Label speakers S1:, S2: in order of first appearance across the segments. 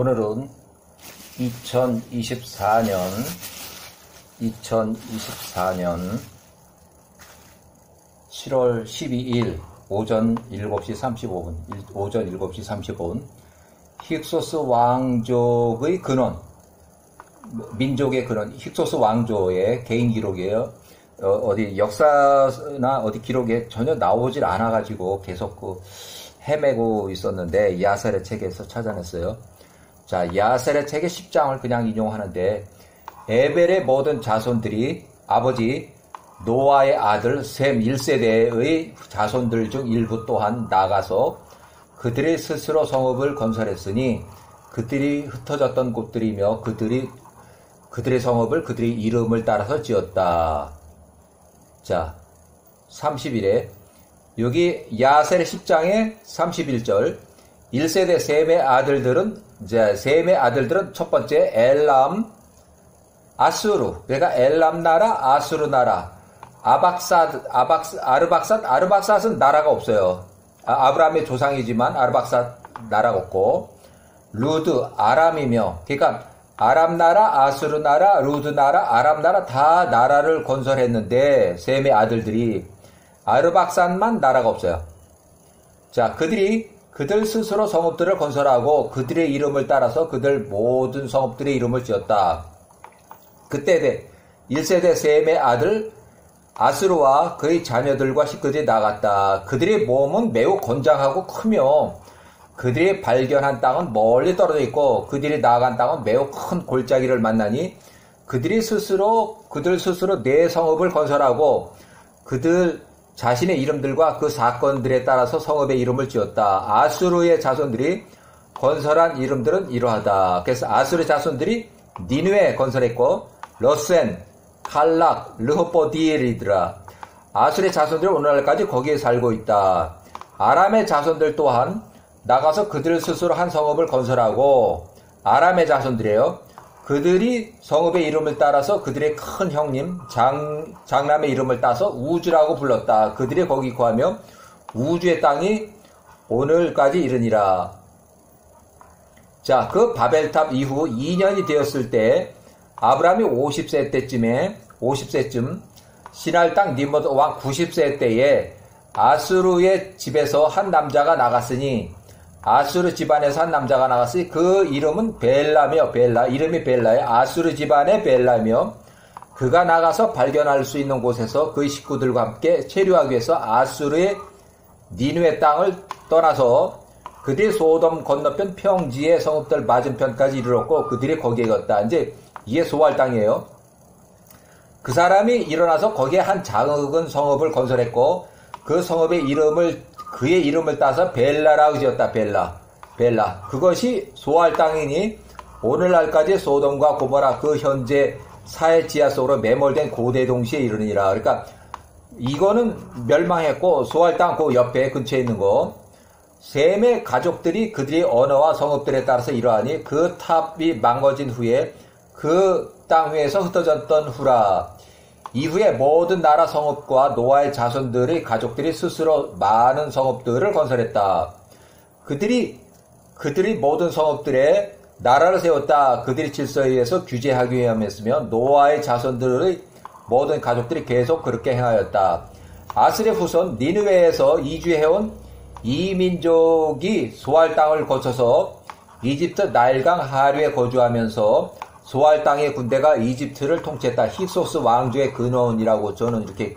S1: 오늘은 2024년 2024년 7월 12일 오전 7시 35분 오전 7시 35분 힉소스 왕족의 근원 민족의 근원 힉소스 왕조의 개인 기록이에요. 어, 디 역사나 어디 기록에 전혀 나오질 않아 가지고 계속 그 헤매고 있었는데 야살의 책에서 찾아냈어요. 자, 야셀의 책의 10장을 그냥 인용하는데 에벨의 모든 자손들이 아버지 노아의 아들 셈 1세대의 자손들 중 일부 또한 나가서 그들이 스스로 성읍을 건설했으니 그들이 흩어졌던 곳들이며 그들이 그들의 성읍을 그들의 이름을 따라서 지었다. 자, 30일에 여기 야셀의 10장의 31절 1세대 셈의 아들들은 이제 셈의 아들들은 첫 번째 엘람 아수르 그러니까 엘람 나라 아수르 나라 아박삿 아박스 아르박삿 아르박삿은 나라가 없어요. 아, 브라함의 조상이지만 아르박삿 나라가 없고 루드 아람이며 그러니까 아람 나라 아수르 나라 루드 나라 아람 나라 다 나라를 건설했는데 셈의 아들들이 아르박삿만 나라가 없어요. 자 그들이 그들 스스로 성읍들을 건설하고 그들의 이름을 따라서 그들 모든 성읍들의 이름을 지었다. 그때 1세대 셈의 아들 아스루와 그의 자녀들과 식구들이 나갔다. 그들의 몸은 매우 건장하고 크며 그들이 발견한 땅은 멀리 떨어져 있고 그들이 나간 땅은 매우 큰 골짜기를 만나니 그들이 스스로 그들 스스로 내 성읍을 건설하고 그들 자신의 이름들과 그 사건들에 따라서 성읍의 이름을 지었다. 아수르의 자손들이 건설한 이름들은 이러하다. 그래서 아수르 자손들이 니누에 건설했고 러센, 칼락, 르호포디엘이더라. 아수르의 자손들이 오늘날까지 거기에 살고 있다. 아람의 자손들 또한 나가서 그들 스스로 한 성읍을 건설하고 아람의 자손들이에요. 그들이 성읍의 이름을 따라서 그들의 큰 형님 장, 장남의 이름을 따서 우주라고 불렀다. 그들이 거기 구하며 우주의 땅이 오늘까지 이르니라. 자, 그 바벨탑 이후 2년이 되었을 때 아브라함이 50세 때쯤에 50세쯤 신할 땅 니모드 왕 90세 때에 아수르의 집에서 한 남자가 나갔으니 아수르 집안에서 한 남자가 나갔으니 그 이름은 벨라며 벨라 이름이 벨라에 아수르 집안의 벨라며 그가 나가서 발견할 수 있는 곳에서 그의 식구들과 함께 체류하기 위해서 아수르의 니누의 땅을 떠나서 그들이 소돔 건너편 평지의 성읍들 맞은편까지 이르렀고 그들이 거기에 갔다. 이제 이게 소할 땅이에요. 그 사람이 일어나서 거기에 한 작은 성읍을 건설했고 그 성읍의 이름을 그의 이름을 따서 벨라라고 지었다. 벨라. 벨라. 그것이 소할 땅이니 오늘날까지 소돔과 고모라 그 현재 사회 지하 속으로 매몰된 고대 동시에 이르니라. 그러니까 이거는 멸망했고 소할 땅그 옆에 근처에 있는 거 셈의 가족들이 그들의 언어와 성읍들에 따라서 이러하니 그 탑이 망가진 후에 그 땅 위에서 흩어졌던 후라 이후에 모든 나라 성읍과 노아의 자손들의 가족들이 스스로 많은 성읍들을 건설했다. 그들이 그들이 모든 성읍들에 나라를 세웠다. 그들이 질서에 의해서 규제하기 위함이었으며 노아의 자손들의 모든 가족들이 계속 그렇게 행하였다. 아스의 후손 니느웨에서 이주해온 이민족이 소알 땅을 거쳐서 이집트 나일강 하류에 거주하면서 소알 땅의 군대가 이집트를 통치했다. 힉소스 왕조의 근원이라고 저는 이렇게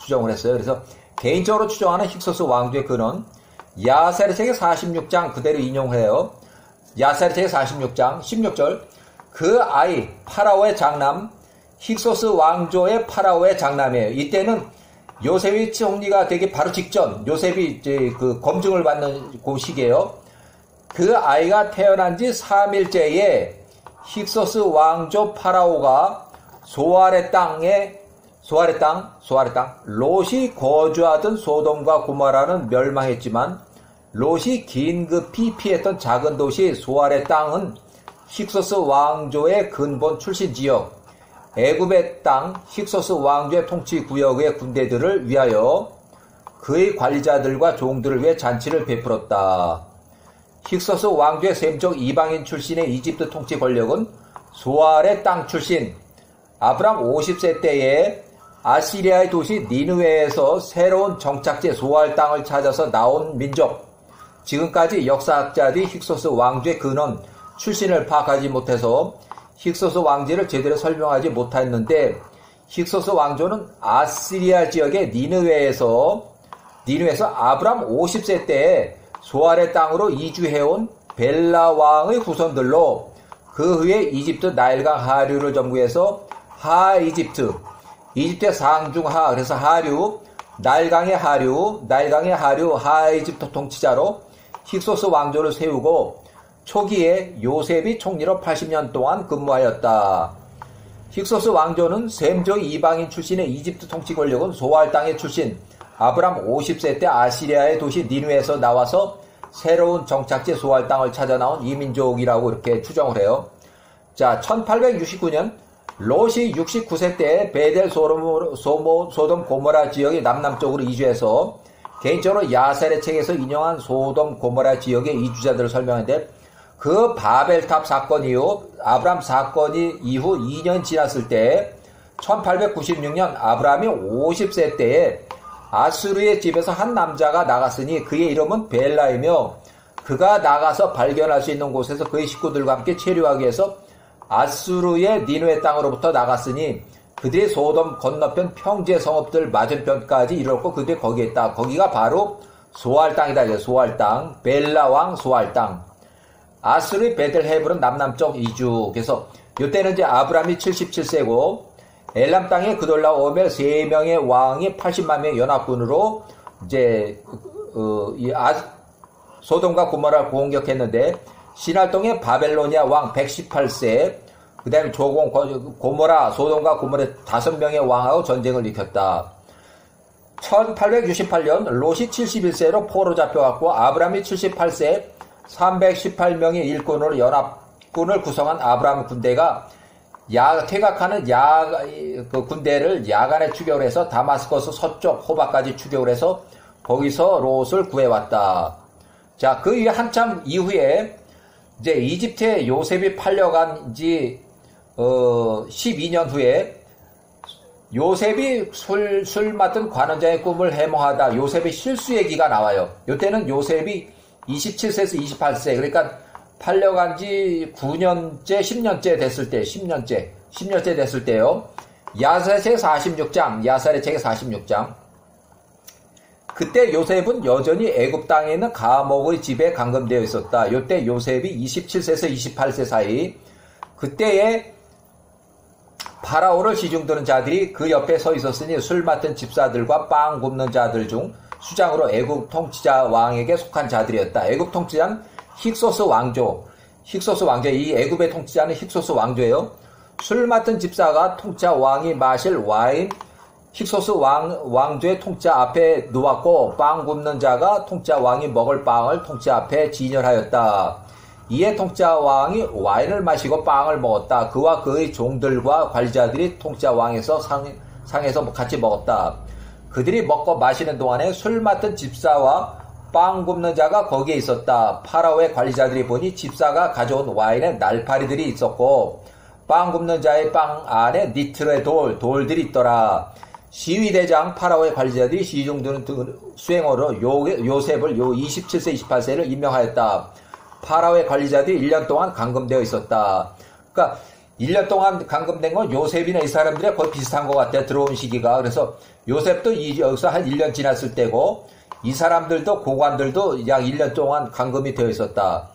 S1: 추정을 했어요. 그래서 개인적으로 추정하는 힉소스 왕조의 근원 야세르 책의 46장 그대로 인용해요. 야세르 책의 46장 16절 그 아이 파라오의 장남 힉소스 왕조의 파라오의 장남이에요. 이때는 요셉이 총리가 되기 바로 직전 요셉이 이제 그 검증을 받는 그 시기에요. 그 아이가 태어난 지 3일째에 힉소스 왕조 파라오가 소아의 땅에 소아의 땅, 소아의 땅, 롯이 거주하던 소돔과 고마라는 멸망했지만 롯이 긴급히 피했던 작은 도시 소아의 땅은 힉소스 왕조의 근본 출신 지역, 애굽의 땅 힉소스 왕조의 통치 구역의 군대들을 위하여 그의 관리자들과 종들을 위해 잔치를 베풀었다. 힉소스 왕조의 셈족 이방인 출신의 이집트 통치 권력은 소알의 땅 출신 아브람 50세 때에 아시리아의 도시 니누에에서 새로운 정착지 소알 땅을 찾아서 나온 민족. 지금까지 역사학자들이 힉소스 왕조의 근원 출신을 파악하지 못해서 힉소스 왕지를 제대로 설명하지 못했는데 힉소스 왕조는 아시리아 지역의 니누에에서 니누에서 아브람 50세 때에 소알의 땅으로 이주해온 벨라 왕의 후손들로 그 후에 이집트 나일강 하류를 점구해서 하 이집트, 이집트의 상중하, 그래서 하류, 나일강의 하류, 나일강의 하류, 하 이집트 통치자로 힉소스 왕조를 세우고 초기에 요셉이 총리로 80년 동안 근무하였다. 힉소스 왕조는 셈족 이방인 출신의 이집트 통치 권력은 소알 땅의 출신 아브람 50세 때 아시리아의 도시 니누에서 나와서 새로운 정착지 소알 땅을 찾아 나온 이민족이라고 이렇게 추정을 해요. 자, 1869년 롯이 69세 때 베델 소돔, 소돔 고모라 지역의 남남쪽으로 이주해서 개인적으로 야셀의 책에서 인용한 소돔 고모라 지역의 이주자들을 설명했는데 그 바벨탑 사건 이후 아브람 사건이 이후 2년 지났을 때 1896년 아브람이 50세 때에 아수르의 집에서 한 남자가 나갔으니 그의 이름은 벨라이며 그가 나가서 발견할 수 있는 곳에서 그의 식구들과 함께 체류하기 위해서 아수르의 니누의 땅으로부터 나갔으니 그들이 소돔 건너편 평지의 성읍들 맞은편까지 이르렀고 그들이 거기에 있다. 거기가 바로 소알 땅이다. 소알 땅, 벨라 왕 소알 땅. 아수르의 베들헤브론 남남쪽 이주. 그래서 이때는 이제 아브람이 77세고 엘람 땅에 그돌라 오멜 3명의 왕이 80만 명의 연합군으로 이제 어, 이 아, 소돔과 고모라를 공격했는데 신할동의 바벨로니아 왕 118세 그 다음에 조공 고모라 소돔과 고모라 5명의 왕하고 전쟁을 일으켰다. 1868년 롯이 71세로 포로 잡혀갔고 아브람이 78세 318명의 일꾼으로 연합군을 구성한 아브람 군대가 야, 퇴각하는 야, 그 군대를 야간에 추격을 해서 다마스커스 서쪽 호바까지 추격을 해서 거기서 롯을 구해왔다. 자, 그 이후 한참 이후에 이제 이집트에 요셉이 팔려간 지, 어, 12년 후에 요셉이 술, 술 맡은 관원자의 꿈을 해몽하다 요셉의 실수 얘기가 나와요. 요때는 요셉이 27세에서 28세, 그러니까 팔려간 지 9년째, 10년째 됐을 때, 10년째, 10년째 됐을 때요. 야사의 책 46장, 야사의 책 46장. 그때 요셉은 여전히 애굽 땅에 있는 가목의 집에 감금되어 있었다. 이때 요셉이 27세에서 28세 사이 그때에 파라오를 시중드는 자들이 그 옆에 서 있었으니 술 맡은 집사들과 빵 굽는 자들 중 수장으로 애굽 통치자 왕에게 속한 자들이었다. 애굽 통치자는 힉소스 왕조, 힉소스 왕조, 이 애굽의 통치자는 힉소스 왕조예요. 술 맡은 집사가 통치자 왕이 마실 와인, 힉소스 왕, 왕조의 통치자 앞에 누웠고 빵 굽는 자가 통치자 왕이 먹을 빵을 통치자 앞에 진열하였다. 이에 통치자 왕이 와인을 마시고 빵을 먹었다. 그와 그의 종들과 관리자들이 통치자 왕에서 상, 상에서 같이 먹었다. 그들이 먹고 마시는 동안에 술 맡은 집사와 빵 굽는 자가 거기에 있었다. 파라오의 관리자들이 보니 집사가 가져온 와인에 날파리들이 있었고 빵 굽는 자의 빵 안에 니트의 돌, 돌들이 있더라. 시위대장 파라오의 관리자들이 시중드는 수행어로 요, 요셉을 요 27세, 28세를 임명하였다. 파라오의 관리자들이 1년 동안 감금되어 있었다. 그러니까 1년 동안 감금된 건 요셉이나 이 사람들이 거의 비슷한 것 같아. 들어온 시기가. 그래서 요셉도 여기서 한 1년 지났을 때고 이 사람들도 고관들도 약 1년 동안 감금이 되어 있었다.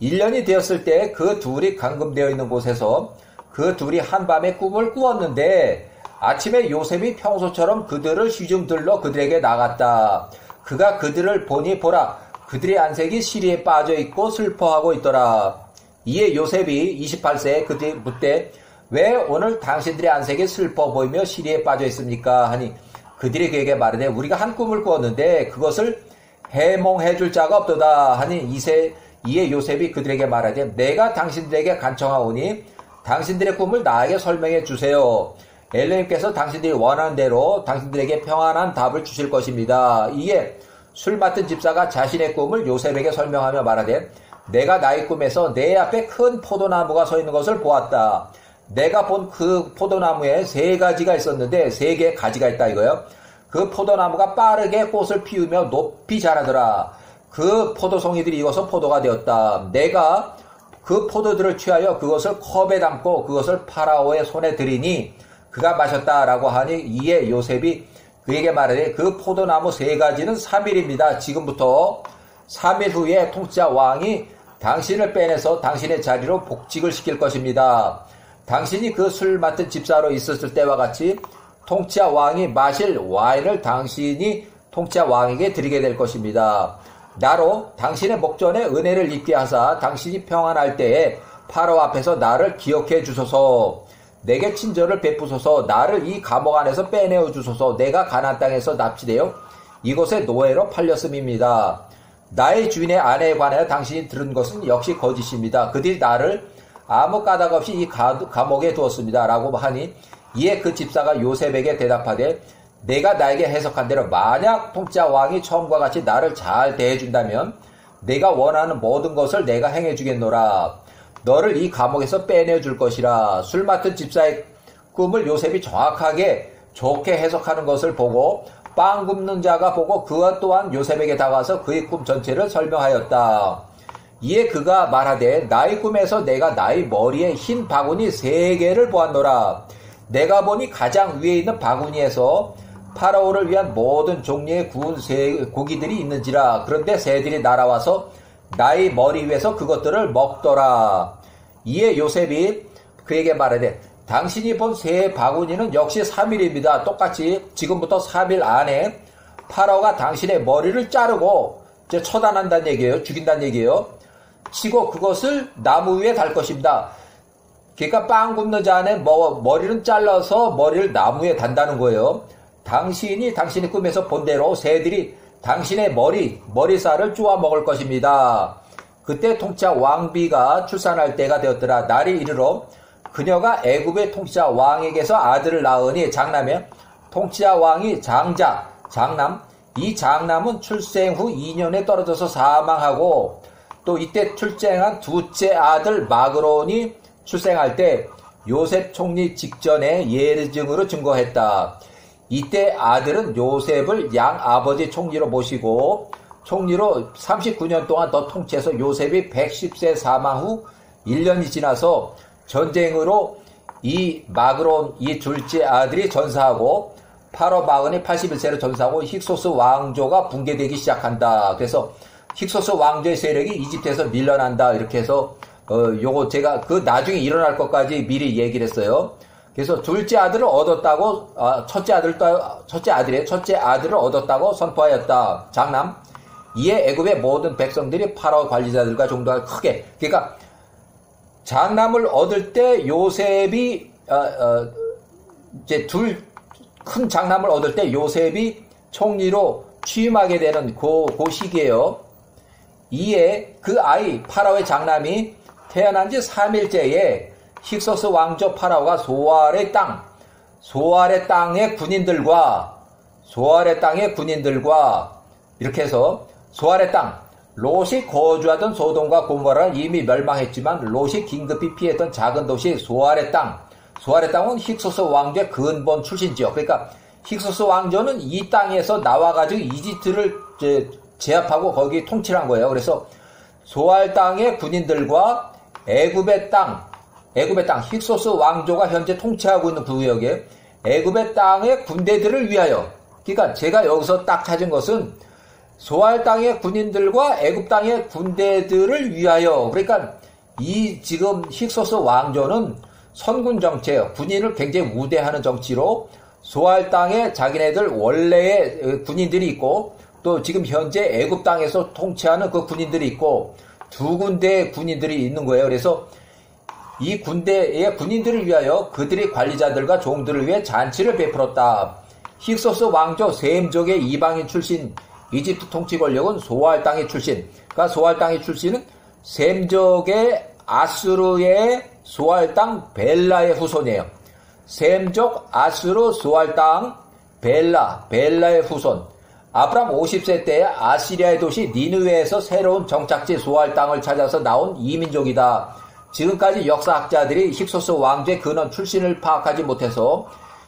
S1: 1년이 되었을 때 그 둘이 감금되어 있는 곳에서 그 둘이 한밤에 꿈을 꾸었는데 아침에 요셉이 평소처럼 그들을 시중 들러 그들에게 나갔다. 그가 그들을 보니 보라 그들의 안색이 시리에 빠져 있고 슬퍼하고 있더라. 이에 요셉이 28세에 그들이 묻되 왜 오늘 당신들의 안색이 슬퍼 보이며 시리에 빠져 있습니까? 하니 그들이 그에게 말하되 우리가 한 꿈을 꾸었는데 그것을 해몽해 줄 자가 없도다 하니 이세 이에 요셉이 그들에게 말하되 내가 당신들에게 간청하오니 당신들의 꿈을 나에게 설명해 주세요. 엘레님께서 당신들이 원하는 대로 당신들에게 평안한 답을 주실 것입니다. 이에 술 맡은 집사가 자신의 꿈을 요셉에게 설명하며 말하되 내가 나의 꿈에서 내 앞에 큰 포도나무가 서 있는 것을 보았다. 내가 본 그 포도나무에 세 가지가 있었는데 세 개의 가지가 있다 이거요. 그 포도나무가 빠르게 꽃을 피우며 높이 자라더라. 그 포도송이들이 익어서 포도가 되었다. 내가 그 포도들을 취하여 그것을 컵에 담고 그것을 파라오의 손에 들이니 그가 마셨다라고 하니 이에 요셉이 그에게 말하되 그 포도나무 세 가지는 3일입니다. 지금부터 3일 후에 통치자 왕이 당신을 빼내서 당신의 자리로 복직을 시킬 것입니다. 당신이 그 술 맡은 집사로 있었을 때와 같이 통치자 왕이 마실 와인을 당신이 통치자 왕에게 드리게 될 것입니다. 나로 당신의 목전에 은혜를 입게 하사 당신이 평안할 때에 파로 앞에서 나를 기억해 주소서. 내게 친절을 베푸소서. 나를 이 감옥 안에서 빼내어 주소서. 내가 가난 땅에서 납치되어 이곳에 노예로 팔렸음입니다. 나의 주인의 아내에 관하여 당신이 들은 것은 역시 거짓입니다. 그들이 나를 아무 까닭 없이 이 감옥에 두었습니다. 라고 하니 이에 그 집사가 요셉에게 대답하되 내가 나에게 해석한 대로 만약 통짜 왕이 처음과 같이 나를 잘 대해준다면 내가 원하는 모든 것을 내가 행해주겠노라. 너를 이 감옥에서 빼내줄 것이라. 술 맡은 집사의 꿈을 요셉이 정확하게 좋게 해석하는 것을 보고 빵 굽는 자가 보고 그와 또한 요셉에게 다가와서 그의 꿈 전체를 설명하였다. 이에 그가 말하되 나의 꿈에서 내가 나의 머리에 흰 바구니 세 개를 보았노라. 내가 보니 가장 위에 있는 바구니에서 파라오를 위한 모든 종류의 구운 새, 고기들이 있는지라. 그런데 새들이 날아와서 나의 머리 위에서 그것들을 먹더라. 이에 요셉이 그에게 말하되 당신이 본 새 바구니는 역시 3일입니다. 똑같이 지금부터 3일 안에 파라오가 당신의 머리를 자르고 처단한다는 얘기예요. 죽인다는 얘기예요. 치고 그것을 나무 위에 달 것입니다. 그러니까 빵 굽는 잔에 뭐, 머리는 잘라서 머리를 나무에 단다는 거예요. 당신이 당신의 꿈에서 본 대로 새들이 당신의 머리, 머리살을 쪼아 먹을 것입니다. 그때 통치자 왕비가 출산할 때가 되었더라. 날이 이르러 그녀가 애굽의 통치자 왕에게서 아들을 낳으니 장남에 통치자 왕이 장자, 장남, 이 장남은 출생 후 2년에 떨어져서 사망하고 또 이때 출생한 둘째 아들 마그론이 출생할 때 요셉 총리 직전에 예증으로 증거했다. 이때 아들은 요셉을 양 아버지 총리로 모시고 총리로 39년 동안 더 통치해서 요셉이 110세 사망 후 1년이 지나서 전쟁으로 이 마그론 이 둘째 아들이 전사하고 파로 마흔이 81세로 전사하고 힉소스 왕조가 붕괴되기 시작한다. 그래서 힉소스 왕조의 세력이 이집트에서 밀려난다. 이렇게 해서 어 요거 제가 그 나중에 일어날 것까지 미리 얘기를 했어요. 그래서 둘째 아들을 얻었다고 아, 첫째 아들 첫째 아들의 첫째 아들을 얻었다고 선포하였다. 장남 이에 애굽의 모든 백성들이 파라오 관리자들과 종도가 크게 그러니까 장남을 얻을 때 요셉이 어, 어, 이제 둘 큰 장남을 얻을 때 요셉이 총리로 취임하게 되는 그, 그 시기에요. 이에 그 아이 파라오의 장남이 태어난 지 3일째에 힉소스 왕조 파라오가 소알의 땅, 소알의 땅의 군인들과 소알의 땅의 군인들과 이렇게 해서 소알의 땅, 롯이 거주하던 소돔과 고모라는 이미 멸망했지만 롯이 긴급히 피했던 작은 도시 소알의 땅, 소알의 땅은 힉소스 왕조의 근본 출신지요. 그러니까 힉소스 왕조는 이 땅에서 나와가지고 이집트를 제압하고 거기 통치한 거예요. 그래서 소알 땅의 군인들과 애굽의 땅, 애굽의 땅 힉소스 왕조가 현재 통치하고 있는 구역에 애굽의 땅의 군대들을 위하여 그러니까 제가 여기서 딱 찾은 것은 소알 땅의 군인들과 애굽 땅의 군대들을 위하여 그러니까 이 지금 힉소스 왕조는 선군 정체예요. 군인을 굉장히 우대하는 정치로 소알 땅에 자기네들 원래의 군인들이 있고 또 지금 현재 애굽 땅에서 통치하는 그 군인들이 있고 두 군데의 군인들이 있는 거예요. 그래서 이 군대의 군인들을 위하여 그들의 관리자들과 종들을 위해 잔치를 베풀었다. 힉소스 왕조 셈족의 이방인 출신 이집트 통치 권력은 소알 땅의 출신. 그러니까 소알 땅의 출신은 셈족의 아수르의 소알 땅 벨라의 후손이에요. 셈족 아수르 소알 땅 벨라 벨라의 후손. 아브람 50세 때에 아시리아의 도시 니느웨에서 새로운 정착지 소할 땅을 찾아서 나온 이민족이다. 지금까지 역사학자들이 힉소스 왕조의 근원 출신을 파악하지 못해서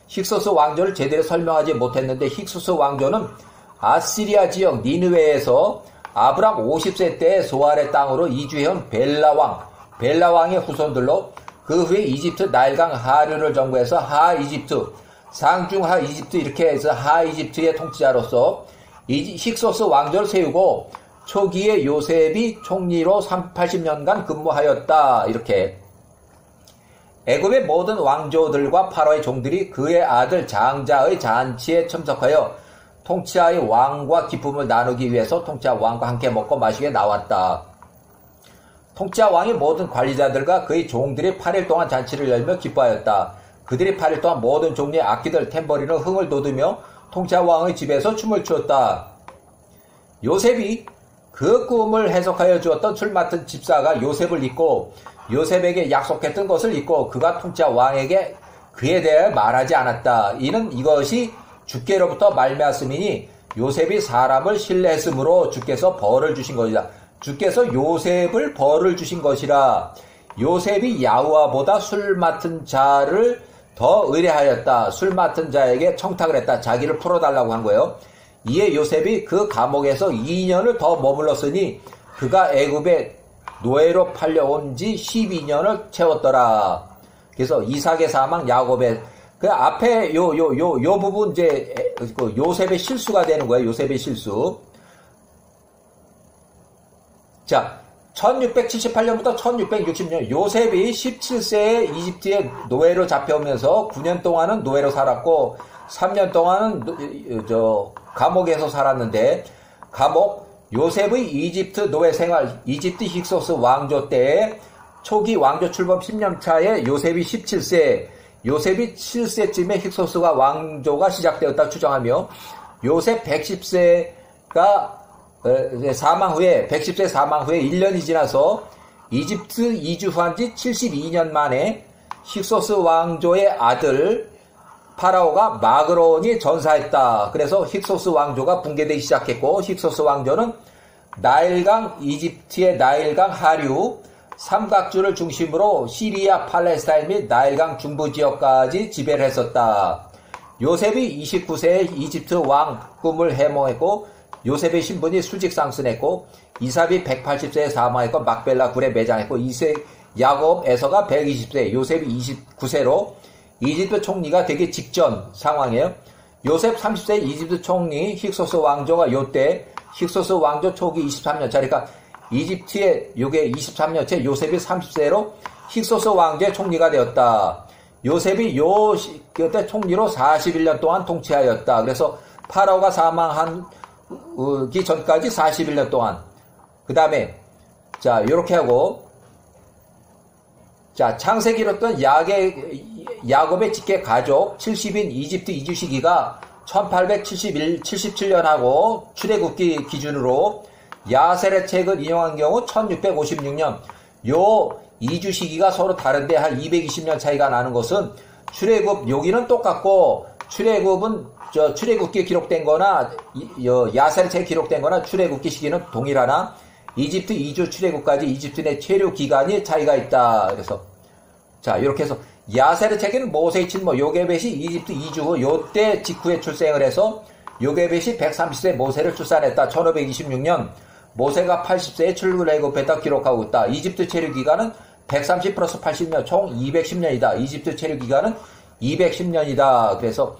S1: 힉소스 왕조를 제대로 설명하지 못했는데 힉소스 왕조는 아시리아 지역 니느웨에서 아브람 50세 때 소알의 땅으로 이주해온 벨라왕, 벨라왕의 후손들로 그 후에 이집트 나일강 하류를 정부해서 하 이집트, 상중하 이집트 이렇게 해서 하 이집트의 통치자로서 힉소스 왕조를 세우고 초기에 요셉이 총리로 80년간 근무하였다. 이렇게 애굽의 모든 왕조들과 파라오의 종들이 그의 아들 장자의 잔치에 참석하여 통치하의 왕과 기쁨을 나누기 위해서 통치하 왕과 함께 먹고 마시게 나왔다. 통치하 왕이 모든 관리자들과 그의 종들이 8일 동안 잔치를 열며 기뻐하였다. 그들이 8일 동안 모든 종류의 악기들, 템버리는 흥을 돋으며 통치하 왕의 집에서 춤을 추었다. 요셉이 그 꿈을 해석하여 주었던 술 맡은 집사가 요셉을 잊고 요셉에게 약속했던 것을 잊고 그가 통치자 왕에게 그에 대해 말하지 않았다. 이는 이것이 주께로부터 말미암음이니 요셉이 사람을 신뢰했으므로 주께서 벌을 주신 것이다. 주께서 요셉을 벌을 주신 것이라. 요셉이 야후와보다 술 맡은 자를 더 의뢰하였다. 술 맡은 자에게 청탁을 했다. 자기를 풀어달라고 한 거예요. 이에 요셉이 그 감옥에서 2년을 더 머물렀으니 그가 애굽에 노예로 팔려온 지 12년을 채웠더라. 그래서 이삭의 사망, 야곱의 그 앞에 요 요 요 요 부분 이제 그 요셉의 실수가 되는 거예요. 요셉의 실수. 자, 1678년부터 1660년 요셉이 17세에 이집트에 노예로 잡혀오면서 9년 동안은 노예로 살았고 3년 동안은 저 감옥에서 살았는데 감옥 요셉의 이집트 노예 생활 이집트 힉소스 왕조 때에 초기 왕조 출범 10년 차에 요셉이 17세 요셉이 7세쯤에 힉소스가 왕조가 시작되었다 추정하며 요셉 110세가 사망 후에 110세 사망 후에 1년이 지나서 이집트 이주한 지 72년 만에 힉소스 왕조의 아들 파라오가 마그론이 전사했다. 그래서 힉소스 왕조가 붕괴되기 시작했고 힉소스 왕조는 나일강 이집트의 나일강 하류 삼각주를 중심으로 시리아, 팔레스타인 및 나일강 중부 지역까지 지배를 했었다. 요셉이 29세에 이집트 왕 꿈을 해몽했고 요셉의 신분이 수직 상승했고 이삽이 180세에 사망했고 막벨라 굴에 매장했고 이세 야곱 에서가 120세 요셉이 29세로 이집트 총리가 되기 직전 상황이에요. 요셉 30세 이집트 총리 힉소스 왕조가 요때 힉소스 왕조 초기 23년 차 그러니까 이집트의 요게 23년째 요셉이 30세로 힉소스 왕조의 총리가 되었다. 요셉이 요 그때 총리로 41년 동안 통치하였다. 그래서 파라오가 사망하 기 전까지 41년 동안. 그 다음에 자 이렇게 하고 자 창세기로 던 야게 야곱의 직계 가족 70인 이집트 이주 시기가 1871, 77년하고 출애굽기 기준으로 야셀의 책을 인용한 경우 1656년. 요 이주 시기가 서로 다른데 한 220년 차이가 나는 것은 출애굽 여기는 똑같고 출애굽은 저 출애굽기 기록된 거나 책 기록된 거나 출애굽기 시기는 동일하나 이집트 이주 출애굽까지 이집트 내 체류 기간이 차이가 있다. 그래서 자 이렇게 해서 야세르 책에는 모세의 친모 요게벳이 이집트 이주 후 요때 직후에 출생을 해서 요게벳이 130세 모세를 출산했다. 1526년 모세가 80세에 출근 애굽했다 기록하고 있다. 이집트 체류 기간은 130 플러스 80년 총 210년이다. 이집트 체류 기간은 210년이다. 그래서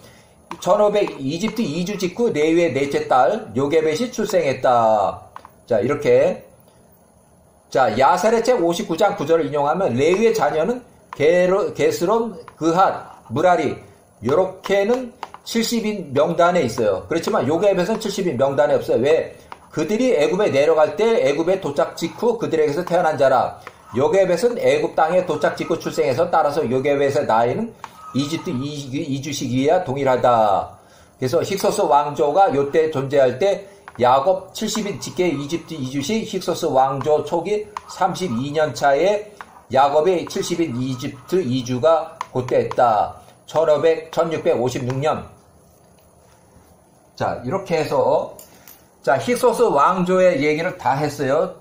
S1: 1500 이집트 이주 직후 네위의 넷째 딸 요게벳이 출생했다. 자 이렇게 자 야살의 책 59장 9절을 인용하면 레위의 자녀는 게스론, 그핫, 무라리 요렇게는 70인 명단에 있어요. 그렇지만 요괴앱에서는 70인 명단에 없어요. 왜? 그들이 애굽에 내려갈 때 애굽에 도착 직후 그들에게서 태어난 자라. 요괴앱에서는 애굽 땅에 도착 직후 출생해서 따라서 요괴앱에서의 나이는 이집트 이주 시기와 동일하다. 그래서 힉소스 왕조가 요때 존재할 때 야곱 70인 직계 이집트 이주시 힉소스 왕조 초기 32년 차에 야곱의 70인 이집트 이주가 그때 했다. 1500, 1656년. 자, 이렇게 해서 자, 힉소스 왕조의 얘기를 다 했어요.